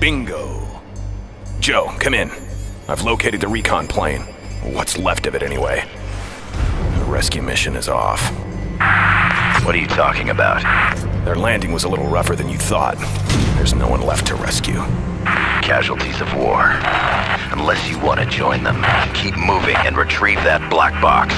Bingo. Joe, come in. I've located the recon plane. What's left of it, anyway. The rescue mission is off. What are you talking about? Their landing was a little rougher than you thought. There's no one left to rescue. Casualties of war. Unless you want to join them, keep moving and retrieve that black box.